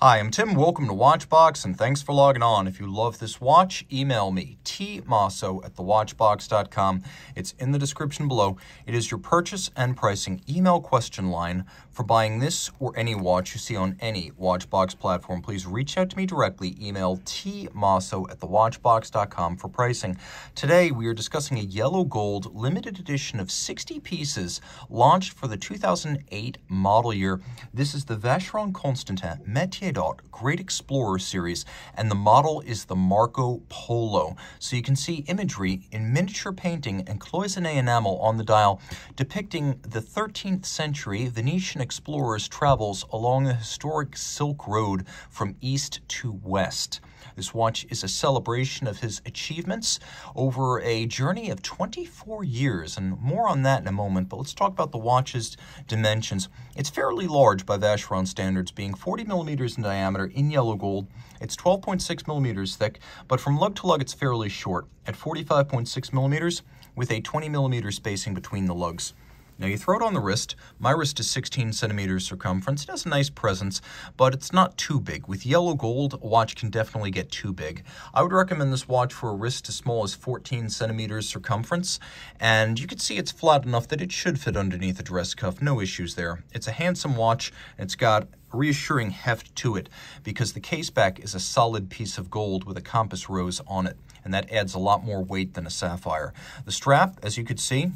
Hi, I'm Tim. Welcome to Watchbox, and thanks for logging on. If you love this watch, email me, tmosso at thewatchbox.com. It's in the description below. It is your purchase and pricing email question line for buying this or any watch you see on any Watchbox platform. Please reach out to me directly. Email tmosso at thewatchbox.com for pricing. Today, we are discussing a yellow gold limited edition of 60 pieces launched for the 2008 model year. This is the Vacheron Constantin Metier Great Explorer series, and the model is the Marco Polo. So you can see imagery in miniature painting and cloisonné enamel on the dial depicting the 13th century Venetian explorers' travels along the historic Silk Road from east to west. This watch is a celebration of his achievements over a journey of 24 years, and more on that in a moment. But let's talk about the watch's dimensions. It's fairly large by Vacheron standards, being 40 millimeters in diameter in yellow gold. It's 12.6 millimeters thick, but from lug to lug, it's fairly short at 45.6 millimeters with a 20 millimeter spacing between the lugs. Now you throw it on the wrist. My wrist is 16 centimeters circumference. It has a nice presence, but it's not too big. With yellow gold, a watch can definitely get too big. I would recommend this watch for a wrist as small as 14 centimeters circumference, and you can see it's flat enough that it should fit underneath a dress cuff. No issues there. It's a handsome watch. It's got reassuring heft to it because the case back is a solid piece of gold with a compass rose on it, and that adds a lot more weight than a sapphire. The strap, as you could see,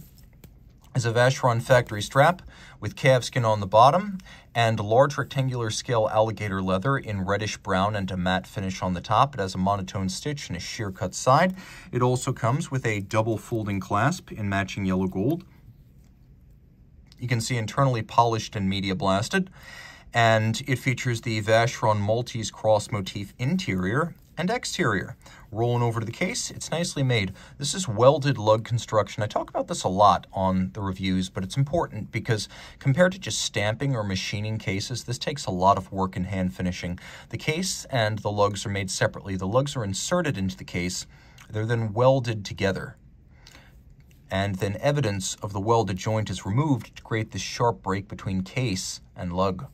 is a Vacheron factory strap with calfskin on the bottom and large rectangular scale alligator leather in reddish brown and a matte finish on the top. It has a monotone stitch and a sheer cut side. It also comes with a double folding clasp in matching yellow gold. You can see internally polished and media blasted. And it features the Vacheron Maltese cross motif interior and exterior. Rolling over to the case, it's nicely made. This is welded lug construction. I talk about this a lot on the reviews, but it's important because compared to just stamping or machining cases, this takes a lot of work in hand finishing. The case and the lugs are made separately. The lugs are inserted into the case. They're then welded together and then evidence of the welded joint is removed to create this sharp break between case and lug.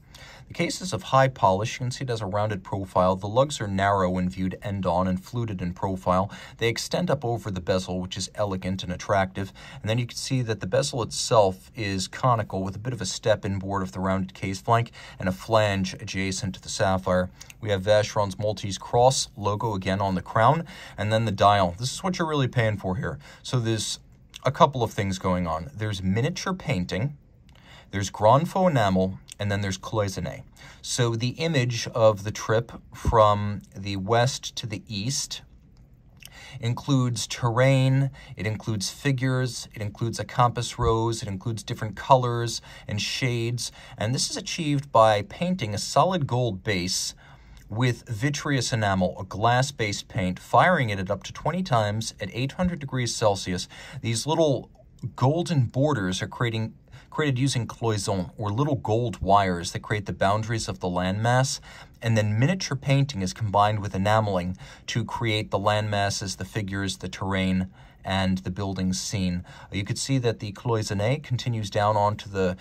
The case is of high polish. You can see it has a rounded profile. The lugs are narrow when viewed end-on and fluted in profile. They extend up over the bezel, which is elegant and attractive. And then you can see that the bezel itself is conical with a bit of a step inboard of the rounded case flank and a flange adjacent to the sapphire. We have Vacheron's Maltese Cross logo again on the crown, and then the dial. This is what you're really paying for here. So there's a couple of things going on. There's miniature painting, there's Grand Feu enamel, and then there's cloisonné. So the image of the trip from the west to the east includes terrain, it includes figures, it includes a compass rose, it includes different colors and shades, and this is achieved by painting a solid gold base with vitreous enamel, a glass-based paint, firing it at up to 20 times at 800 degrees Celsius. These little golden borders are creating created using cloisons, or little gold wires that create the boundaries of the landmass, and then miniature painting is combined with enameling to create the landmasses, the figures, the terrain, and the buildings seen. You could see that the cloisonné continues down onto the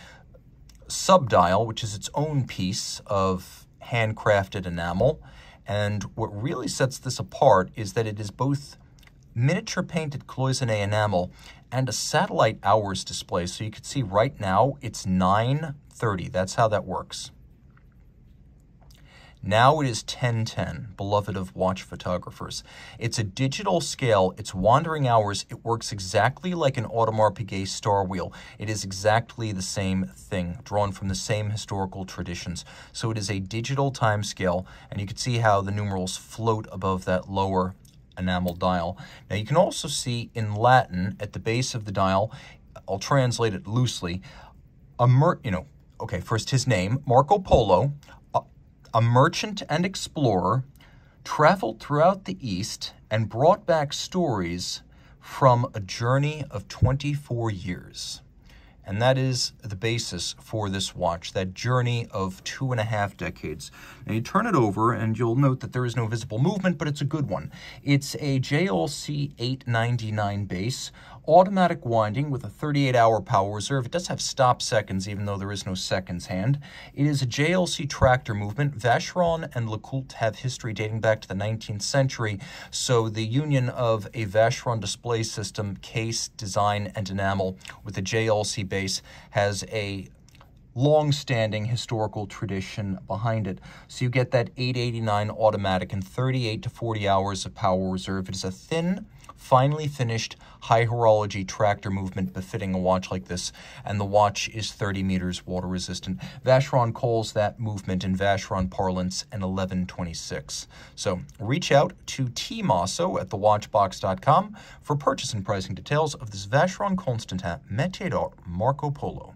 subdial, which is its own piece of handcrafted enamel. And what really sets this apart is that it is both miniature painted cloisonné enamel and a satellite hours display. So you can see right now it's 9.30. That's how that works. Now it is 1010, beloved of watch photographers. It's a digital scale, it's wandering hours, it works exactly like an Audemars Piguet star wheel. It is exactly the same thing, drawn from the same historical traditions. So it is a digital time scale, and you can see how the numerals float above that lower enamel dial. Now you can also see in Latin at the base of the dial, I'll translate it loosely, a mer you know, okay, first his name, Marco Polo, a, a merchant and explorer, traveled throughout the East and brought back stories from a journey of 24 years. And that is the basis for this watch, that journey of two and a half decades. Now you turn it over and you'll note that there is no visible movement, but it's a good one. It's a JLC 899 base automatic winding with a 38 hour power reserve. It does have stop seconds, even though there is no seconds hand. It is a JLC tractor movement. Vacheron and LeCoultre have history dating back to the 19th century, so the union of a Vacheron display system, case, design, and enamel with a JLC base has a long-standing historical tradition behind it. So you get that 889 automatic and 38 to 40 hours of power reserve. It is a thin, finely finished high horology tractor movement befitting a watch like this, and the watch is 30 meters water resistant. Vacheron calls that movement in Vacheron parlance an 1126. So reach out to T Mosso at thewatchbox.com for purchase and pricing details of this Vacheron Constantin Métier d'Art Marco Polo.